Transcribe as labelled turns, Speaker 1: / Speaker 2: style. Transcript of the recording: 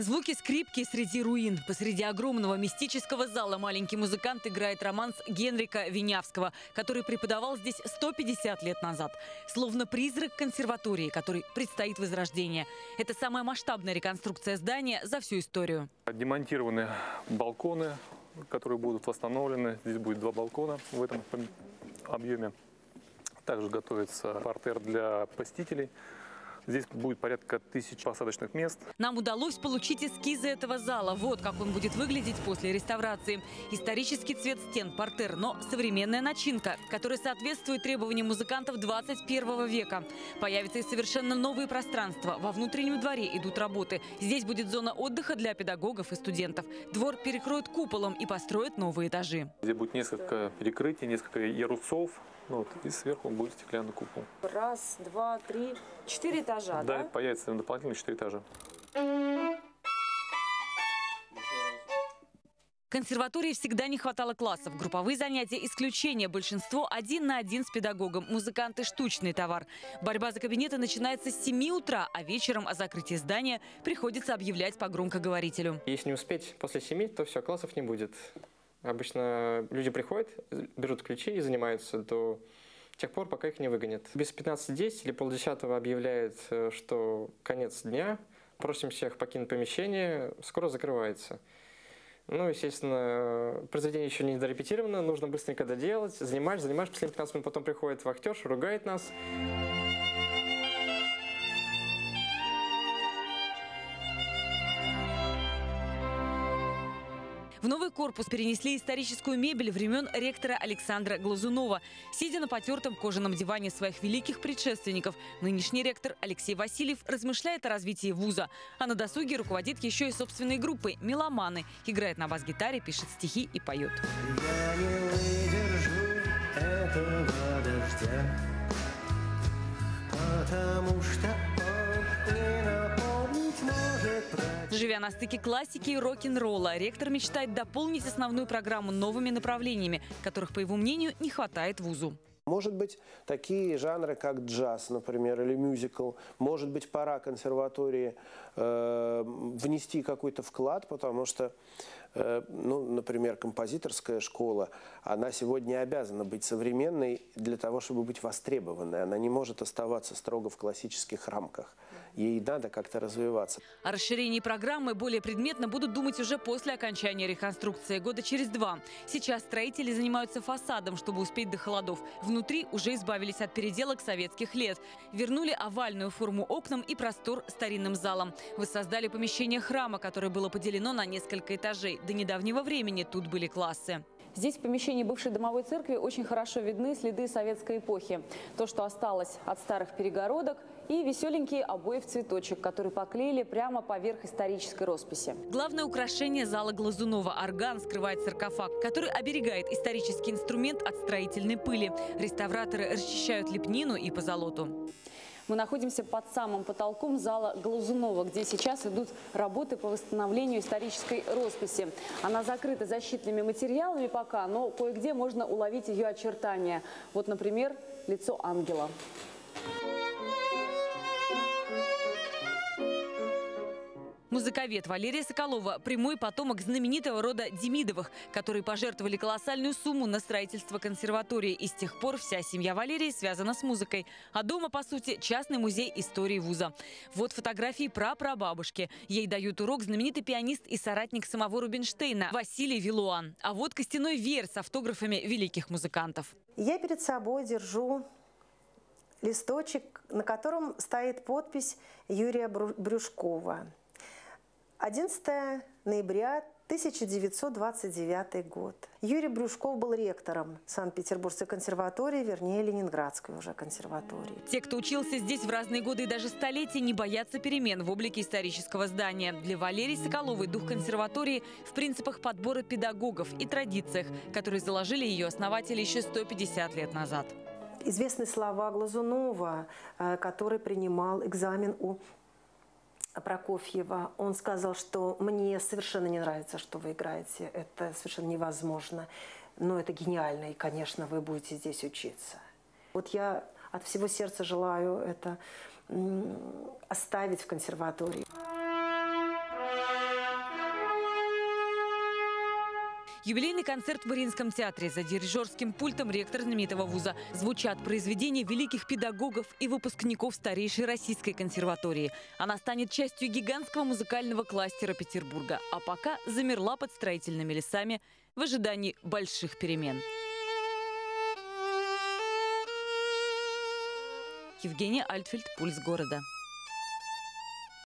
Speaker 1: Звуки скрипки среди руин. Посреди огромного мистического зала маленький музыкант играет романс Генрика Винявского, который преподавал здесь 150 лет назад. Словно призрак консерватории, который предстоит возрождение. Это самая масштабная реконструкция здания за всю историю.
Speaker 2: Демонтированы балконы, которые будут восстановлены. Здесь будет два балкона в этом объеме. Также готовится портер для посетителей. Здесь будет порядка тысяч посадочных мест.
Speaker 1: Нам удалось получить эскизы этого зала. Вот как он будет выглядеть после реставрации. Исторический цвет стен, портер, но современная начинка, которая соответствует требованиям музыкантов 21 века. Появятся и совершенно новые пространства. Во внутреннем дворе идут работы. Здесь будет зона отдыха для педагогов и студентов. Двор перекроют куполом и построят новые этажи.
Speaker 2: Здесь будет несколько перекрытий, несколько ярусов. Ну, вот, и сверху будет стеклянный купол.
Speaker 3: Раз, два, три, четыре этажа, да?
Speaker 2: Да, появится дополнительные четыре этажа.
Speaker 1: Консерватории всегда не хватало классов. Групповые занятия – исключение. Большинство один на один с педагогом. Музыканты – штучный товар. Борьба за кабинеты начинается с 7 утра, а вечером о закрытии здания приходится объявлять по громкоговорителю.
Speaker 4: Если не успеть после 7, то все, классов не будет. Обычно люди приходят, берут ключи и занимаются до тех пор, пока их не выгонят. Без 15.10 или полдесятого объявляет, э, что конец дня, просим всех покинуть помещение, скоро закрывается. Ну, естественно, произведение еще не дорепетировано, нужно быстренько доделать, занимаешь, занимаешь, последние 15 минут потом приходит вахтерш, ругает нас.
Speaker 1: В новый корпус перенесли историческую мебель времен ректора Александра Глазунова. Сидя на потертом кожаном диване своих великих предшественников, нынешний ректор Алексей Васильев размышляет о развитии вуза. А на досуге руководит еще и собственной группой «Меломаны». Играет на бас-гитаре, пишет стихи и поет.
Speaker 5: Я не выдержу этого дождя, потому что он не про
Speaker 1: Живя на стыке классики и рок-н-ролла, ректор мечтает дополнить основную программу новыми направлениями, которых, по его мнению, не хватает вузу.
Speaker 6: Может быть, такие жанры, как джаз, например, или мюзикл. Может быть, пора консерватории э, внести какой-то вклад, потому что, ну, например, композиторская школа, она сегодня обязана быть современной для того, чтобы быть востребованной. Она не может оставаться строго в классических рамках. Ей надо как-то развиваться.
Speaker 1: О расширении программы более предметно будут думать уже после окончания реконструкции, года через два. Сейчас строители занимаются фасадом, чтобы успеть до холодов. Внутри уже избавились от переделок советских лет. Вернули овальную форму окнам и простор старинным залом. Воссоздали помещение храма, которое было поделено на несколько этажей. До недавнего времени тут были классы.
Speaker 3: Здесь в помещении бывшей домовой церкви очень хорошо видны следы советской эпохи. То, что осталось от старых перегородок и веселенькие обои в цветочек, которые поклеили прямо поверх исторической росписи.
Speaker 1: Главное украшение зала Глазунова – орган скрывает саркофаг, который оберегает исторический инструмент от строительной пыли. Реставраторы расчищают лепнину и позолоту.
Speaker 3: Мы находимся под самым потолком зала Глазунова, где сейчас идут работы по восстановлению исторической росписи. Она закрыта защитными материалами пока, но кое-где можно уловить ее очертания. Вот, например, лицо ангела.
Speaker 1: Музыковед Валерия Соколова – прямой потомок знаменитого рода Демидовых, которые пожертвовали колоссальную сумму на строительство консерватории. И с тех пор вся семья Валерии связана с музыкой. А дома, по сути, частный музей истории вуза. Вот фотографии прапрабабушки. Ей дают урок знаменитый пианист и соратник самого Рубинштейна Василий Вилуан. А вот костяной веер с автографами великих музыкантов.
Speaker 7: Я перед собой держу листочек, на котором стоит подпись Юрия Брюшкова. 11 ноября 1929 год. Юрий Брюшков был ректором Санкт-Петербургской консерватории, вернее, Ленинградской уже консерватории.
Speaker 1: Те, кто учился здесь в разные годы и даже столетия, не боятся перемен в облике исторического здания. Для Валерии Соколовой дух консерватории в принципах подбора педагогов и традициях, которые заложили ее основатели еще 150 лет назад.
Speaker 7: Известны слова Глазунова, э, который принимал экзамен у Прокофьева, он сказал, что мне совершенно не нравится, что вы играете, это совершенно невозможно, но это гениально, и, конечно, вы будете здесь учиться. Вот я от всего сердца желаю это оставить в консерватории.
Speaker 1: Юбилейный концерт в Мариинском театре. За дирижерским пультом ректор знаменитого вуза. Звучат произведения великих педагогов и выпускников старейшей российской консерватории. Она станет частью гигантского музыкального кластера Петербурга. А пока замерла под строительными лесами в ожидании больших перемен. Евгения Альтфельд, «Пульс города».